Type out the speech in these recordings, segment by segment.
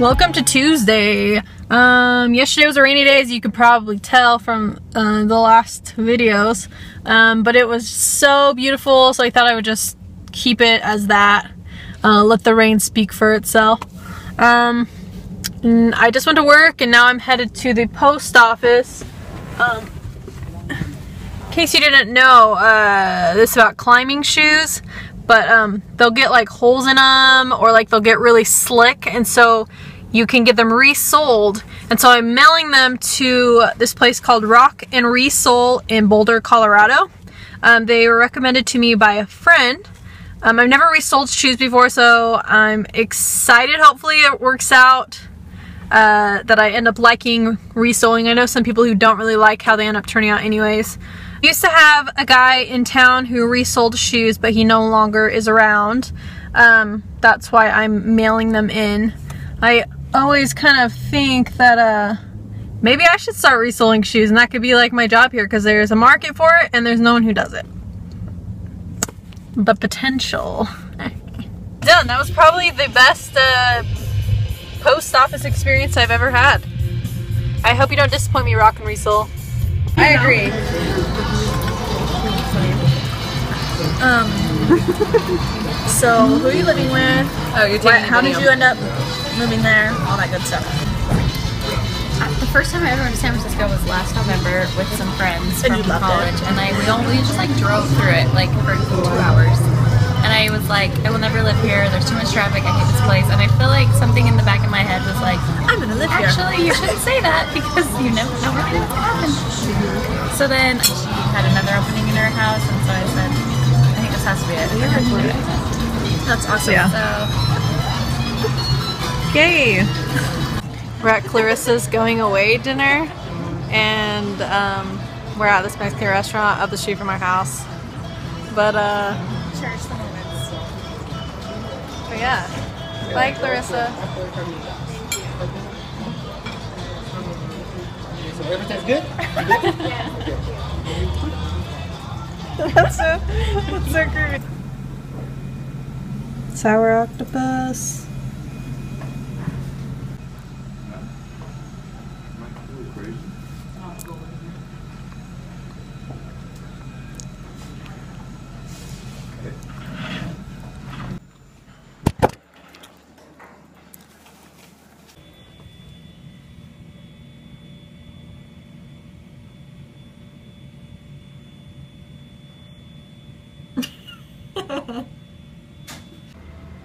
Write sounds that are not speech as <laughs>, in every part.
Welcome to Tuesday. Um, yesterday was a rainy day, as you could probably tell from uh, the last videos. Um, but it was so beautiful, so I thought I would just keep it as that. Uh, let the rain speak for itself. Um, I just went to work, and now I'm headed to the post office. Um, in case you didn't know, uh, this about climbing shoes but um, they'll get like holes in them or like they'll get really slick and so you can get them resoled and so I'm mailing them to this place called Rock and Resole in Boulder, Colorado. Um, they were recommended to me by a friend. Um, I've never resoled shoes before so I'm excited hopefully it works out uh, that I end up liking resoling. I know some people who don't really like how they end up turning out anyways. Used to have a guy in town who resold shoes, but he no longer is around. Um, that's why I'm mailing them in. I always kind of think that uh, maybe I should start reselling shoes and that could be like my job here because there's a market for it and there's no one who does it. The potential. <laughs> Done. That was probably the best uh, post office experience I've ever had. I hope you don't disappoint me, Rock and Resole. I agree. Um, so who are you living with? Oh, you're taking what, How did you end up moving there? All that good stuff. The first time I ever went to San Francisco was last November with some friends And from you college, it? and I we all we just like drove through it like for two hours. And I was like, I will never live here. There's too much traffic. I hate this place. And I feel like something in the back of my head was like, I'm gonna live here. actually, you shouldn't say that because you never know really what's gonna happen. So then she had another opening in her house, and so I said, I think this has to be it. We're gonna do it. That's awesome. Yeah. So Yay! We're at Clarissa's going away dinner, and um, we're at this Mexican restaurant up the street from our house. But uh, cherish the moments. but yeah, bye Clarissa. So everything's good? that's so that's so creepy. Sour octopus.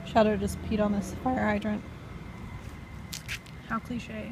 Shadow just peed on this fire hydrant. How cliche.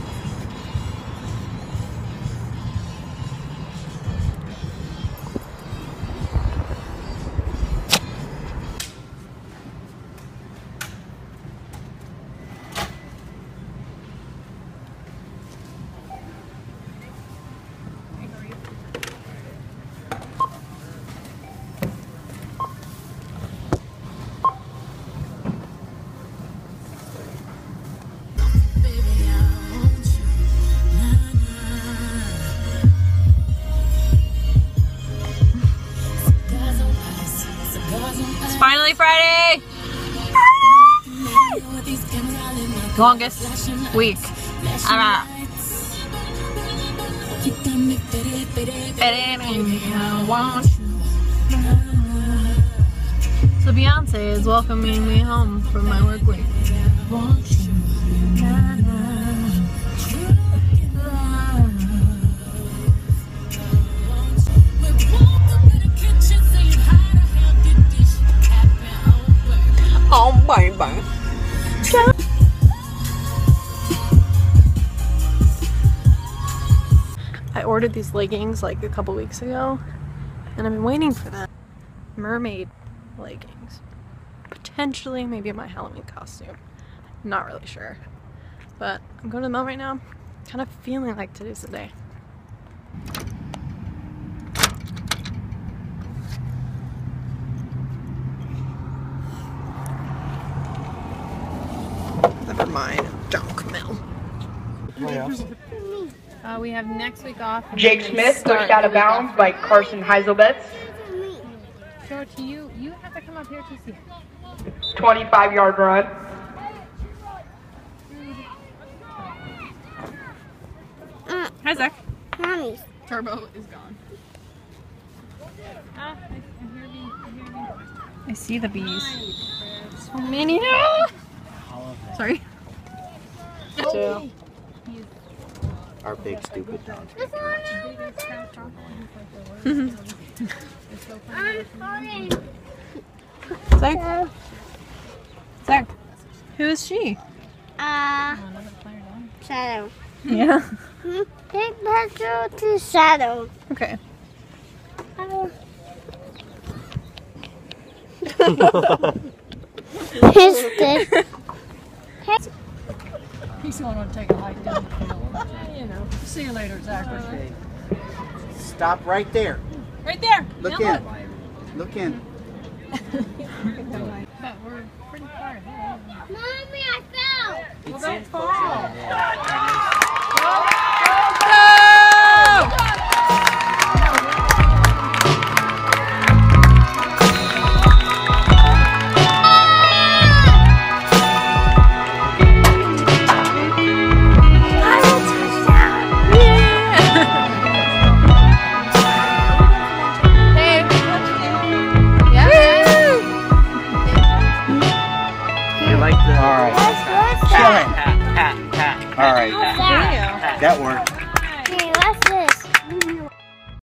Friday! Longest week. So Beyonce is welcoming me home from my work week. Ordered these leggings like a couple weeks ago, and I've been waiting for them. Mermaid leggings. Potentially maybe my Halloween costume. Not really sure. But I'm going to the mall right now. Kind of feeling like today's the day. Never mind. Junk mill. Uh, we have next week off. Jake Smith start pushed out of bounds after by. Carson Heiselbetz. Show to you. You have to come up here to see it. 25 yard run. Hi, Zach. Mommy. Turbo is gone. Ah, I, I hear me. I hear me. I see the bees. So many. Sorry. Two. Our big stupid dog. I'm falling. Zach. Zach. Who is she? Uh, Another player down. shadow. Yeah. Take Pedro to shadow. Okay. <laughs> His stick. <laughs> He's going to take a hike down the hill. <laughs> You know. See you later, Zachary. Stop right there. Right there. Look Now in. Look in. <laughs> But we're pretty far ahead. Mommy, I fell. It's Don't in fall. <laughs>